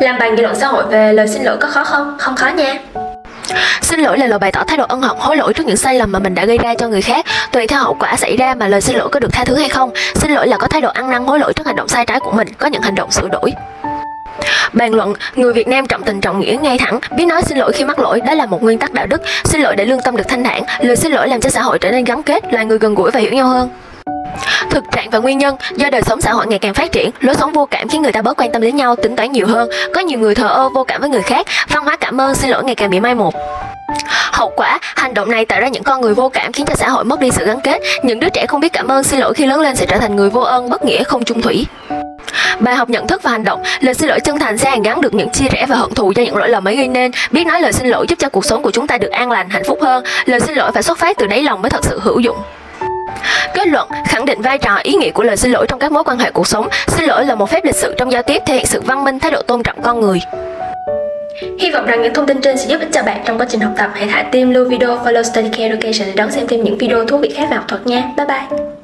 Làm bài nghị luận xã hội về lời xin lỗi có khó không? Không khó nha. Xin lỗi là lời bày tỏ thái độ ân hận, hối lỗi trước những sai lầm mà mình đã gây ra cho người khác, tùy theo hậu quả xảy ra mà lời xin lỗi có được tha thứ hay không. Xin lỗi là có thái độ ăn năn hối lỗi trước hành động sai trái của mình, có những hành động sửa đổi. Bàn luận, người Việt Nam trọng tình trọng nghĩa ngay thẳng, biết nói xin lỗi khi mắc lỗi, đó là một nguyên tắc đạo đức. Xin lỗi để lương tâm được thanh thản, lời xin lỗi làm cho xã hội trở nên gắn kết, loài người gần gũi và hiểu nhau hơn. Thực trạng và nguyên nhân do đời sống xã hội ngày càng phát triển, lối sống vô cảm khiến người ta bớt quan tâm đến nhau, tính toán nhiều hơn. Có nhiều người thờ ơ vô cảm với người khác, văn hóa cảm ơn, xin lỗi ngày càng bị mai một. Hậu quả, hành động này tạo ra những con người vô cảm khiến cho xã hội mất đi sự gắn kết. Những đứa trẻ không biết cảm ơn xin lỗi khi lớn lên sẽ trở thành người vô ơn, bất nghĩa, không trung thủy. Bài học nhận thức và hành động, lời xin lỗi chân thành sẽ hàn gắn được những chia rẽ và hận thù do những lỗi lầm ấy gây nên. Biết nói lời xin lỗi giúp cho cuộc sống của chúng ta được an lành, hạnh phúc hơn. Lời xin lỗi phải xuất phát từ đáy lòng mới thật sự hữu dụng. Kết luận, khẳng định vai trò ý nghĩa của lời xin lỗi trong các mối quan hệ cuộc sống. Xin lỗi là một phép lịch sự trong giao tiếp thể hiện sự văn minh, thái độ tôn trọng con người. Hy vọng rằng những thông tin trên sẽ giúp ích cho bạn trong quá trình học tập. Hãy thả tim lưu video follow Study Care Education để đón xem thêm những video thú vị khác về học thuật nha. Bye bye!